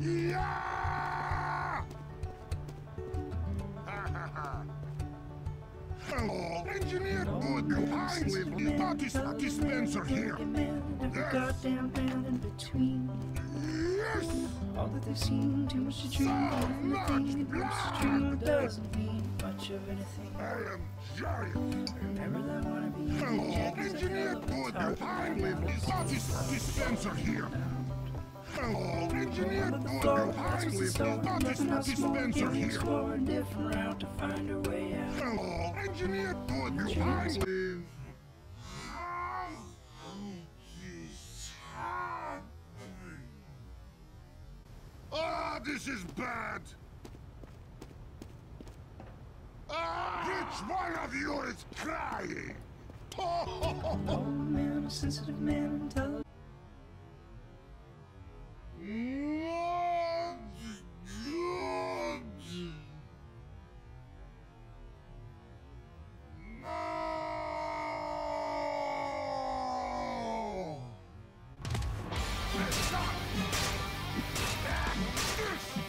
Yeah! Hello, engineer good kindly Patty Patty Spencer here. Yes. Goddamn band in between. Yes! All that they seem too much to dream So. Much blood. doesn't mean much of anything. I am giant. Remember that is a engineer good target. kindly Patty Patty Spencer here. Engineer But the good floor, that's what's kindly in store. Patty Nothing else Spencer here. Hello, engineer good kindly. Ah, this is bad. Ah, which one of you is crying? Oh man, a sensitive man. Stop! Back!